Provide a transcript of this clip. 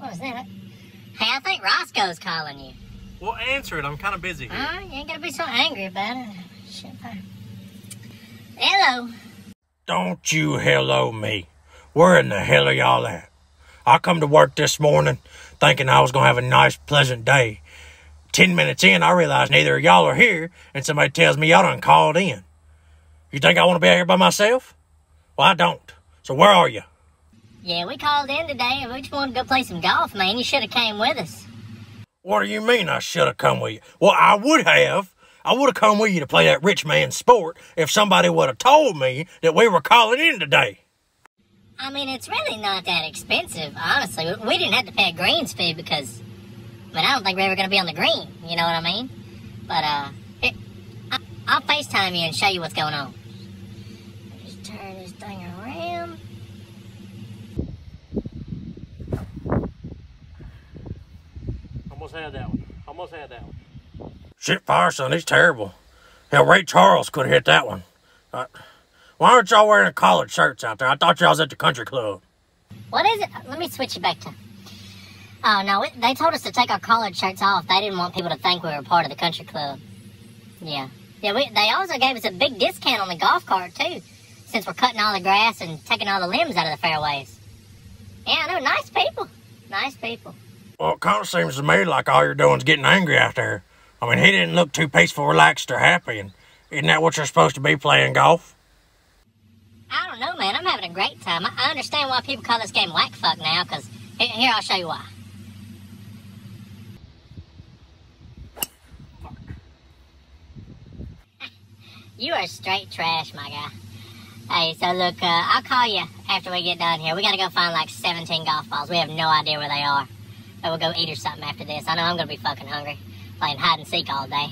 What was that? Hey, I think Roscoe's calling you. Well, answer it. I'm kind of busy here. Alright, you ain't gonna be so angry about it. Shit, fine. Hello. Don't you hello me. Where in the hell are y'all at? I come to work this morning thinking I was gonna have a nice, pleasant day. Ten minutes in, I realize neither of y'all are here, and somebody tells me y'all done called in. You think I want to be out here by myself? Well, I don't. So where are you? Yeah, we called in today and we just wanted to go play some golf, man. You should have came with us. What do you mean I should have come with you? Well, I would have. I would have come with you to play that rich man sport if somebody would have told me that we were calling in today. I mean, it's really not that expensive, honestly. We- didn't have to pay a greens fee because, I mean, I don't think we're ever going to be on the green. You know what I mean? But, uh, it, I, I'll FaceTime you and show you what's going on. Just turn this thing around. Almost had that one. Almost had that one. Shit, fire, son, he's terrible. Hell, Ray Charles could have hit that one. Uh, why aren't y'all wearing collared shirts out there? I thought y'all was at the country club. What is it? Let me switch it back to. Oh, no, it, they told us to take our collared shirts off. They didn't want people to think we were part of the country club. Yeah. Yeah, we, they also gave us a big discount on the golf cart, too, since we're cutting all the grass and taking all the limbs out of the fairways. Yeah, they're nice people. Nice people. Well, it kind of seems to me like all you're doing is getting angry out there. I mean, he didn't look too peaceful, relaxed, or happy. And isn't that what you're supposed to be playing golf? I don't know, man. I'm having a great time. I, understand why people call this game whack fuck now, because here, here, I'll show you why. You are straight trash, my guy. Hey, so look, uh, I'll call you after we get done here. We gotta go find like 17 golf balls. We have no idea where they are. But we'll go eat or something after this. I know I'm gonna be fucking hungry. Playing hide and seek all day.